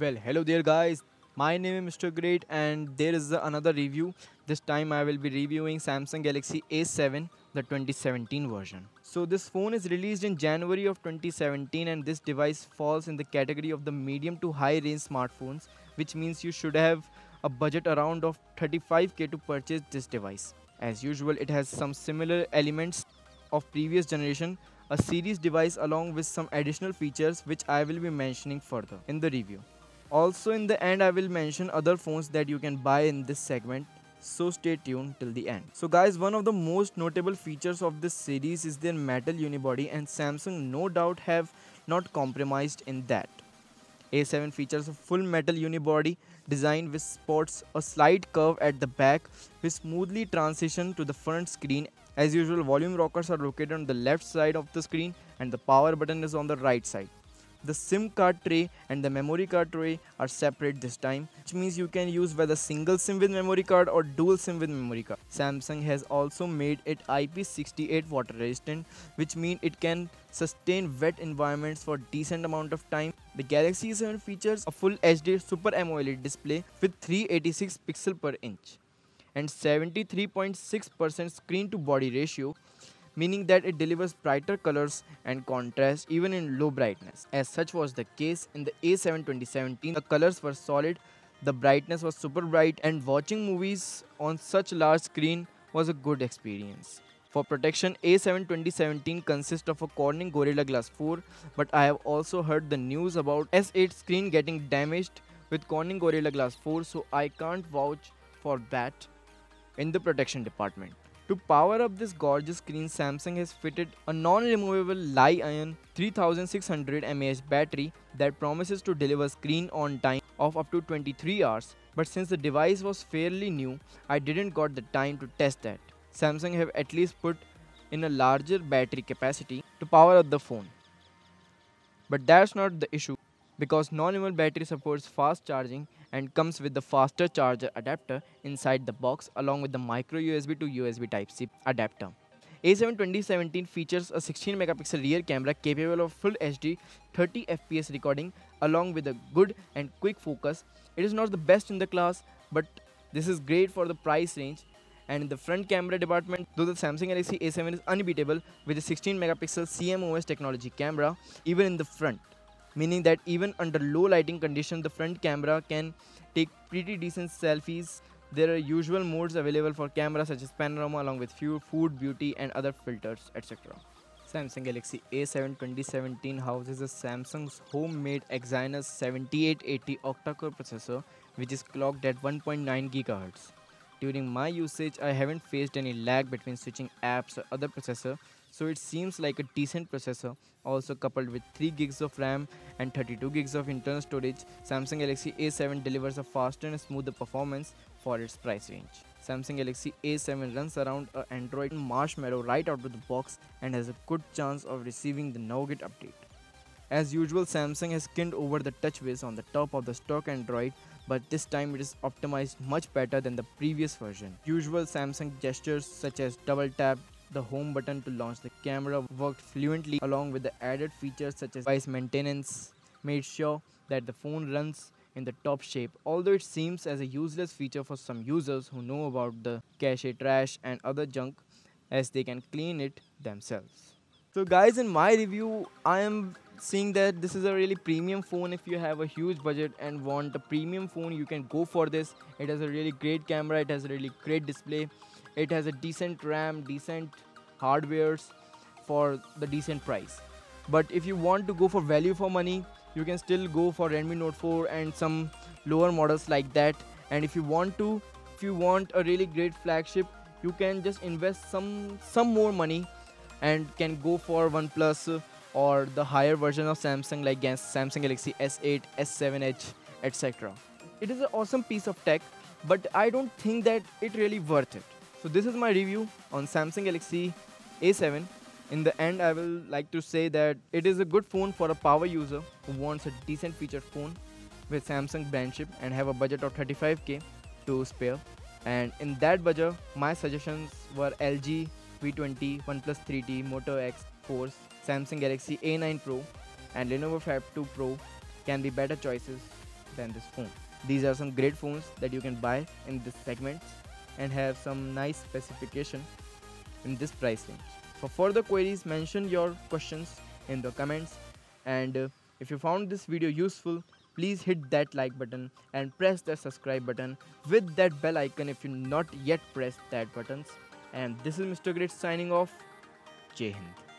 Well, hello there guys. My name is Mr. Great and there is another review. This time I will be reviewing Samsung Galaxy A7, the 2017 version. So this phone is released in January of 2017 and this device falls in the category of the medium to high range smartphones, which means you should have a budget around of 35k to purchase this device. As usual, it has some similar elements of previous generation a series device along with some additional features which I will be mentioning further in the review. Also in the end I will mention other phones that you can buy in this segment so stay tuned till the end. So guys one of the most notable features of this series is their metal unibody and Samsung no doubt have not compromised in that. A7 features a full metal unibody design which sports a slight curve at the back which smoothly transition to the front screen as usual, volume rockers are located on the left side of the screen and the power button is on the right side. The SIM card tray and the memory card tray are separate this time, which means you can use whether single SIM with memory card or dual SIM with memory card. Samsung has also made it IP68 water resistant, which means it can sustain wet environments for decent amount of time. The Galaxy 7 features a full HD Super AMOLED display with 386 pixel per inch and 73.6% screen to body ratio meaning that it delivers brighter colors and contrast even in low brightness. As such was the case in the A7 2017, the colors were solid, the brightness was super bright and watching movies on such a large screen was a good experience. For protection, A7 2017 consists of a Corning Gorilla Glass 4, but I have also heard the news about S8 screen getting damaged with Corning Gorilla Glass 4, so I can't vouch for that in the protection department. To power up this gorgeous screen, Samsung has fitted a non-removable Li-ion 3600 mAh battery that promises to deliver screen on time of up to 23 hours. But since the device was fairly new, I didn't got the time to test that. Samsung have at least put in a larger battery capacity to power up the phone. But that's not the issue because non-removable battery supports fast charging and comes with the faster charger adapter inside the box along with the micro USB to USB Type-C adapter. A7 2017 features a 16 megapixel rear camera capable of full HD 30 fps recording along with a good and quick focus. It is not the best in the class but this is great for the price range and in the front camera department though the Samsung Galaxy A7 is unbeatable with a 16 megapixel CMOS technology camera even in the front meaning that even under low lighting conditions the front camera can take pretty decent selfies there are usual modes available for cameras such as panorama along with few food beauty and other filters etc Samsung Galaxy A7 2017 houses a Samsung's homemade Exynos 7880 octa-core processor which is clocked at 1.9 GHz. During my usage, I haven't faced any lag between switching apps or other processor so it seems like a decent processor also coupled with 3 gigs of RAM and 32 gigs of internal storage Samsung Galaxy A7 delivers a faster and smoother performance for its price range. Samsung Galaxy A7 runs around a Android Marshmallow right out of the box and has a good chance of receiving the Nougat update. As usual Samsung has skinned over the TouchWiz on the top of the stock Android but this time it is optimized much better than the previous version. Usual Samsung gestures such as double tap, the home button to launch. The camera worked fluently along with the added features such as device maintenance made sure that the phone runs in the top shape. Although it seems as a useless feature for some users who know about the cache trash and other junk as they can clean it themselves. So guys in my review I am seeing that this is a really premium phone. If you have a huge budget and want a premium phone you can go for this. It has a really great camera. It has a really great display it has a decent ram decent hardwares for the decent price. But if you want to go for value for money you can still go for redmi note 4 and some lower models like that. And if you want to if you want a really great flagship you can just invest some some more money and can go for oneplus or the higher version of samsung like samsung galaxy s8 s7 edge etc it is an awesome piece of tech but i don't think that it really worth it so this is my review on Samsung Galaxy A7. In the end, I will like to say that it is a good phone for a power user who wants a decent featured phone with Samsung brand chip and have a budget of 35k to spare. And in that budget, my suggestions were LG V20, OnePlus 3T, Moto X Force, Samsung Galaxy A9 Pro and Lenovo Phab 2 Pro can be better choices than this phone. These are some great phones that you can buy in this segment and have some nice specification in this price range. For further queries, mention your questions in the comments and uh, if you found this video useful, please hit that like button and press the subscribe button with that bell icon if you not yet pressed that buttons. And this is Mr. Great signing off. Jai Hind.